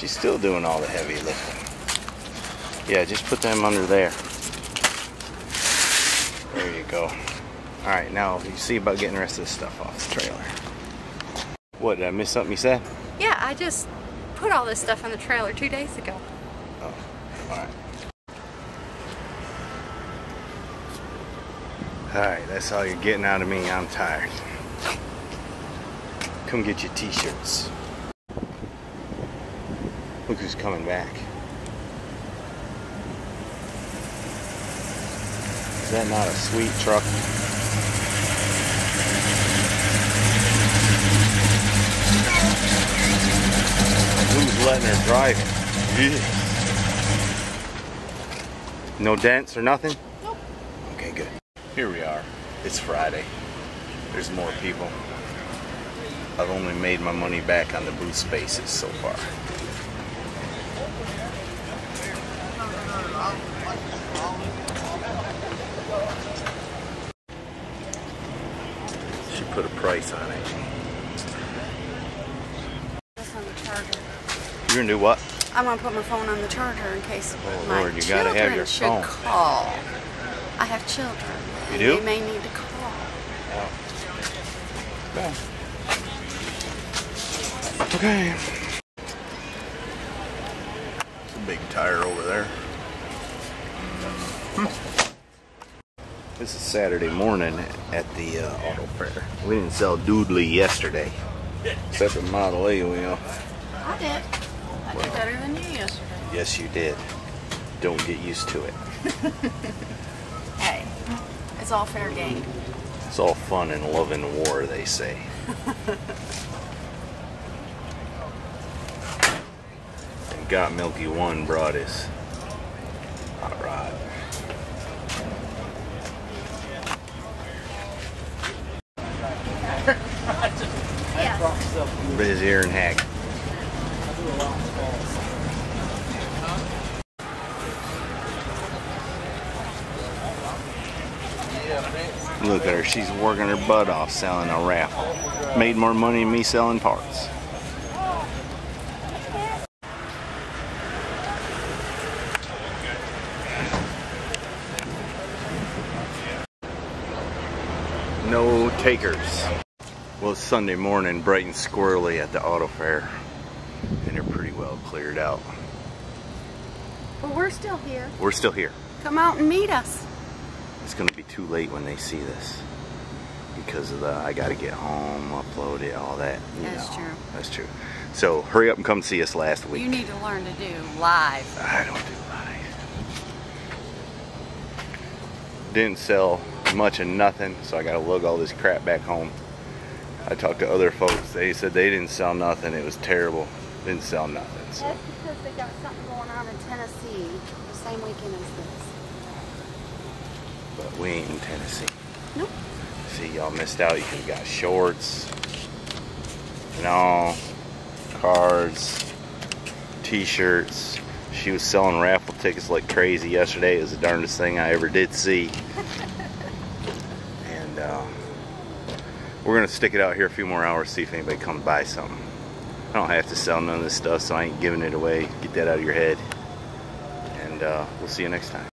She's still doing all the heavy lifting. Yeah, just put them under there. There you go. Alright, now you see about getting the rest of this stuff off the trailer. What, did I miss something you said? Yeah, I just put all this stuff on the trailer two days ago. Oh, alright. Alright, that's all you're getting out of me. I'm tired. Come get your t-shirts. Look who's coming back. Is that not a sweet truck? Who's letting her drive it? Yeah. No dents or nothing? Nope. Okay, good. Here we are. It's Friday. There's more people. I've only made my money back on the booth spaces so far. She put a price on it. This on the charger. You're gonna do what? I'm gonna put my phone on the charger in case Oh, my Lord, you gotta have children your should phone. call. I have children. You and do? They may need to call. Okay. It's a big tire over there. This is Saturday morning at the uh, auto fair. We didn't sell Doodly yesterday, except for Model A wheel. I did. I did better than you yesterday. Yes, you did. Don't get used to it. Hey, it's all fair game. It's all fun and love and war, they say. and Got Milky One brought his hot rod. Yes. Biz here and Hack. Look at her, she's working her butt off selling a raffle. Made more money than me selling parts. No takers. Well, it's Sunday morning, bright and squirrely at the auto fair, and they're pretty well cleared out. But we're still here. We're still here. Come out and meet us. It's gonna be too late when they see this because of the I gotta get home, upload it, all that. You That's know. true. That's true. So hurry up and come see us last week. You need to learn to do live. I don't do live. Didn't sell much of nothing, so I gotta lug all this crap back home. I talked to other folks, they said they didn't sell nothing, it was terrible. Didn't sell nothing. So That's because they got something going on in Tennessee the same weekend as this. but we ain't in Tennessee. Nope. See, y'all missed out. You could have got shorts, and all, cards, t-shirts. She was selling raffle tickets like crazy yesterday. It was the darndest thing I ever did see. and uh, we're gonna stick it out here a few more hours, see if anybody comes by something. I don't have to sell none of this stuff, so I ain't giving it away. Get that out of your head. And uh, we'll see you next time.